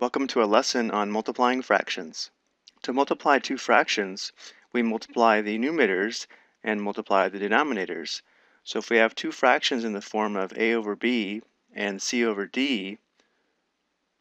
Welcome to a lesson on multiplying fractions. To multiply two fractions, we multiply the numerators and multiply the denominators. So if we have two fractions in the form of a over b and c over d,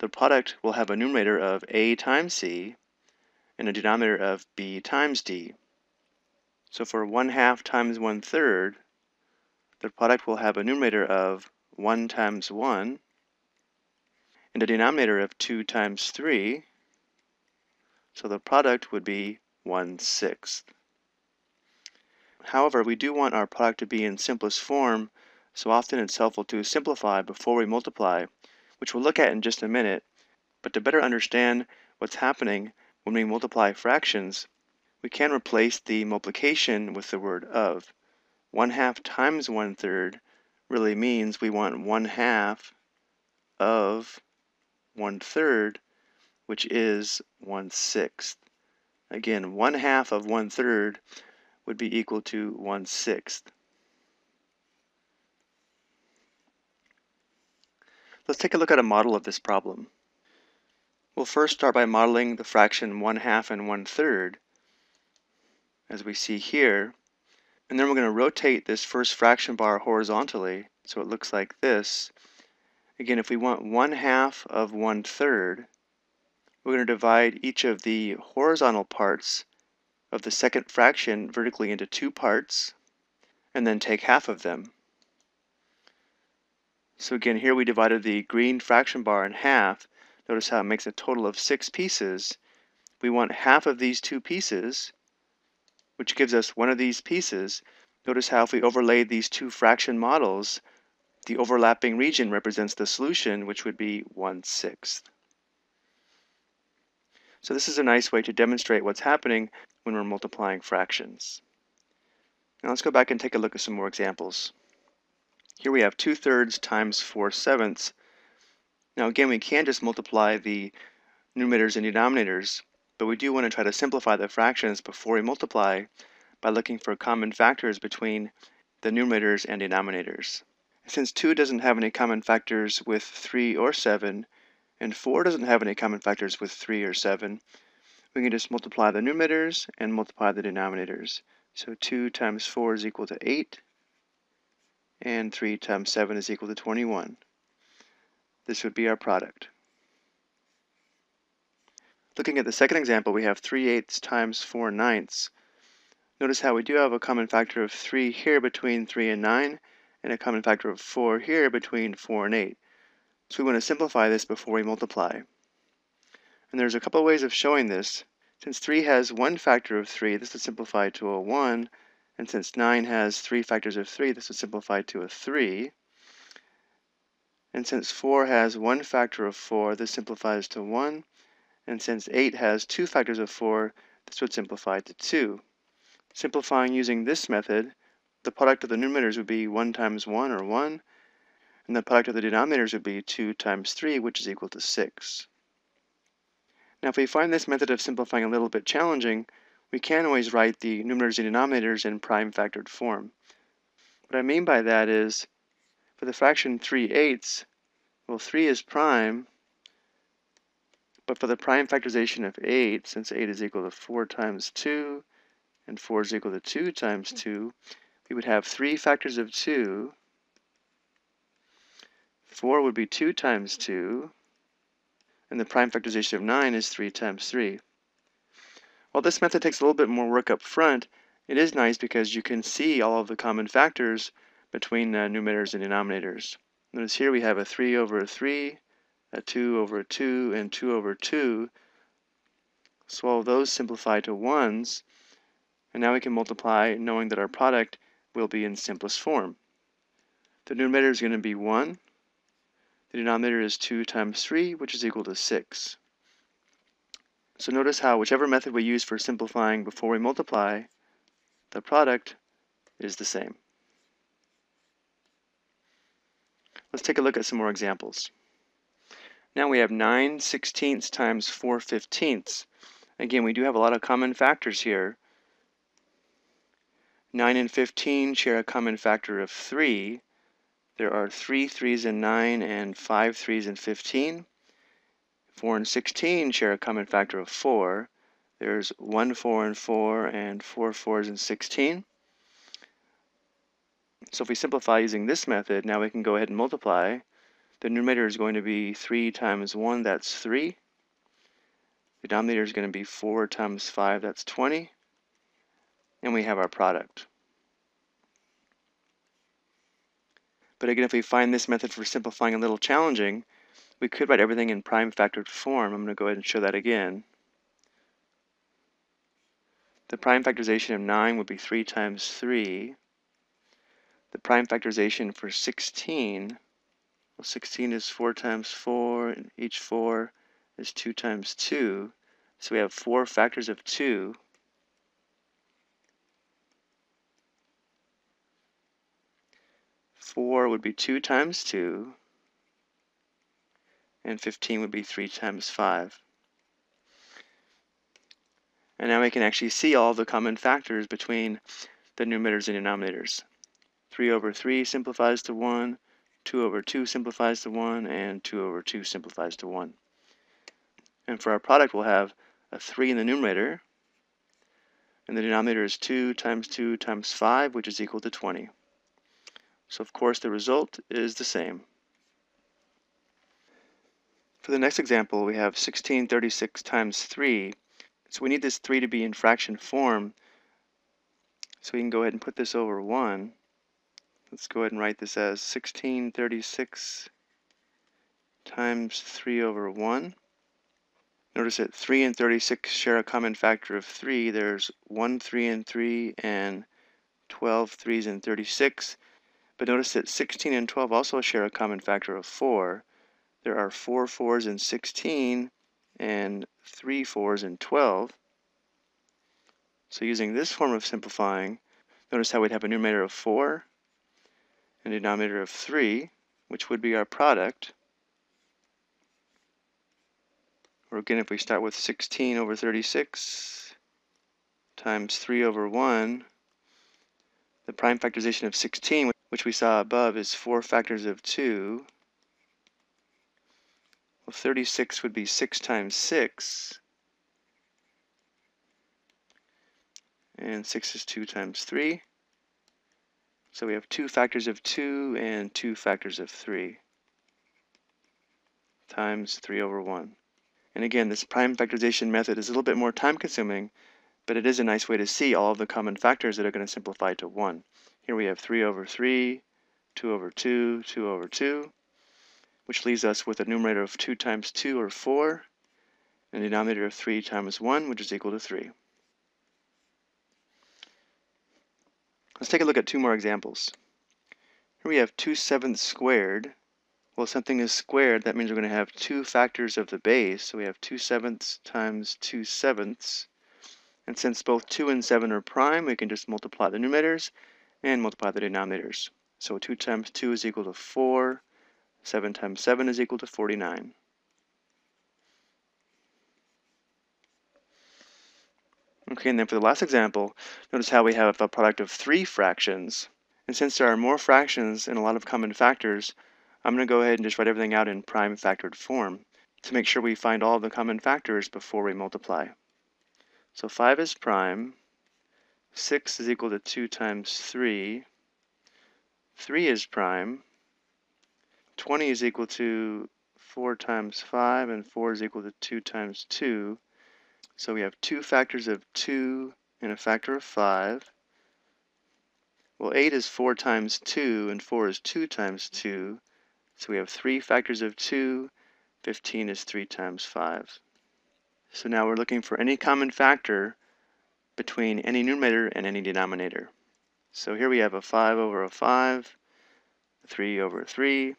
the product will have a numerator of a times c and a denominator of b times d. So for 1 half times 1 third, the product will have a numerator of 1 times 1 and a denominator of 2 times 3. So the product would be 1 sixth. However, we do want our product to be in simplest form, so often it's helpful to simplify before we multiply, which we'll look at in just a minute. But to better understand what's happening when we multiply fractions, we can replace the multiplication with the word of. 1 half times 1 third really means we want 1 half of 1 third, which is 1 sixth. Again, 1 half of 1 third would be equal to 1 sixth. Let's take a look at a model of this problem. We'll first start by modeling the fraction 1 half and 1 third, as we see here. And then we're going to rotate this first fraction bar horizontally, so it looks like this. Again, if we want 1 half of 1 third, we're going to divide each of the horizontal parts of the second fraction vertically into two parts, and then take half of them. So again, here we divided the green fraction bar in half. Notice how it makes a total of six pieces. We want half of these two pieces, which gives us one of these pieces. Notice how if we overlaid these two fraction models, the overlapping region represents the solution, which would be 1 sixth. So this is a nice way to demonstrate what's happening when we're multiplying fractions. Now let's go back and take a look at some more examples. Here we have 2 thirds times 4 sevenths. Now again, we can just multiply the numerators and denominators, but we do want to try to simplify the fractions before we multiply by looking for common factors between the numerators and denominators. Since 2 doesn't have any common factors with 3 or 7, and 4 doesn't have any common factors with 3 or 7, we can just multiply the numerators and multiply the denominators. So 2 times 4 is equal to 8, and 3 times 7 is equal to 21. This would be our product. Looking at the second example, we have 3 eighths times 4 ninths. Notice how we do have a common factor of 3 here between 3 and 9, and a common factor of 4 here between 4 and 8. So we want to simplify this before we multiply. And there's a couple of ways of showing this. Since 3 has one factor of 3, this would simplify to a 1. And since 9 has three factors of 3, this would simplify to a 3. And since 4 has one factor of 4, this simplifies to 1. And since 8 has two factors of 4, this would simplify to 2. Simplifying using this method, the product of the numerators would be 1 times 1, or 1, and the product of the denominators would be 2 times 3, which is equal to 6. Now if we find this method of simplifying a little bit challenging, we can always write the numerators and denominators in prime factored form. What I mean by that is, for the fraction 3 eighths, well 3 is prime, but for the prime factorization of 8, since 8 is equal to 4 times 2, and 4 is equal to 2 times 2, we would have three factors of 2. 4 would be 2 times 2, and the prime factorization of 9 is 3 times 3. While this method takes a little bit more work up front, it is nice because you can see all of the common factors between uh, numerators and denominators. Notice here we have a 3 over a 3, a 2 over a 2, and 2 over 2. So all of those simplify to 1s, and now we can multiply knowing that our product will be in simplest form. The numerator is going to be 1. The denominator is 2 times 3, which is equal to 6. So notice how whichever method we use for simplifying before we multiply, the product is the same. Let's take a look at some more examples. Now we have 9 sixteenths times 4 fifteenths. Again, we do have a lot of common factors here, 9 and 15 share a common factor of 3. There are 3 3s in 9 and 5 3s in 15. 4 and 16 share a common factor of 4. There's 1 4 and 4 and 4 4s and 16. So if we simplify using this method, now we can go ahead and multiply. The numerator is going to be 3 times 1, that's 3. The denominator is going to be 4 times 5, that's 20. And we have our product. But again, if we find this method for simplifying a little challenging, we could write everything in prime factored form. I'm going to go ahead and show that again. The prime factorization of 9 would be 3 times 3. The prime factorization for 16, well 16 is 4 times 4, and each 4 is 2 times 2. So we have 4 factors of 2. Four would be 2 times 2 and 15 would be 3 times 5. And now we can actually see all the common factors between the numerators and denominators. 3 over 3 simplifies to 1, 2 over 2 simplifies to 1, and 2 over 2 simplifies to 1. And for our product, we'll have a 3 in the numerator, and the denominator is 2 times 2 times 5, which is equal to 20. So of course the result is the same. For the next example, we have 1636 times 3. So we need this 3 to be in fraction form. So we can go ahead and put this over 1. Let's go ahead and write this as 1636 times 3 over 1. Notice that 3 and 36 share a common factor of 3. There's 1 3 and 3 and 12 3s and 36. But notice that 16 and 12 also share a common factor of 4 there are four fours in 16 and three fours in 12. So using this form of simplifying, notice how we'd have a numerator of 4 and a denominator of 3, which would be our product. Or again, if we start with 16 over 36 times 3 over 1, the prime factorization of 16, which we saw above, is 4 factors of 2 well, 36 would be 6 times 6. And 6 is 2 times 3. So we have 2 factors of 2 and 2 factors of 3 times 3 over 1. And again, this prime factorization method is a little bit more time consuming, but it is a nice way to see all of the common factors that are going to simplify to 1. Here we have 3 over 3, 2 over 2, 2 over 2 which leaves us with a numerator of 2 times 2, or 4, and a denominator of 3 times 1, which is equal to 3. Let's take a look at two more examples. Here we have 2 sevenths squared. Well, something is squared, that means we're going to have two factors of the base. So we have 2 sevenths times 2 sevenths. And since both 2 and 7 are prime, we can just multiply the numerators and multiply the denominators. So 2 times 2 is equal to 4. 7 times 7 is equal to 49. Okay, and then for the last example, notice how we have a product of three fractions. And since there are more fractions and a lot of common factors, I'm going to go ahead and just write everything out in prime factored form to make sure we find all the common factors before we multiply. So 5 is prime, 6 is equal to 2 times 3, 3 is prime, 20 is equal to 4 times 5, and 4 is equal to 2 times 2. So we have two factors of 2 and a factor of 5. Well, 8 is 4 times 2, and 4 is 2 times 2. So we have three factors of 2. 15 is 3 times 5. So now we're looking for any common factor between any numerator and any denominator. So here we have a 5 over a 5, 3 over 3,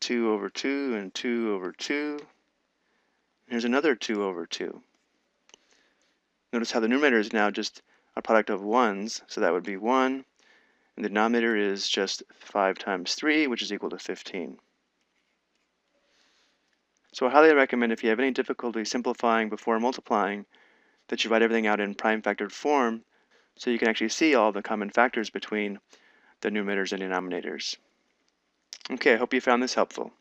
2 over 2 and 2 over 2. Here's another 2 over 2. Notice how the numerator is now just a product of 1s, so that would be 1. And the denominator is just 5 times 3, which is equal to 15. So I highly recommend if you have any difficulty simplifying before multiplying, that you write everything out in prime factored form so you can actually see all the common factors between the numerators and denominators. Okay, I hope you found this helpful.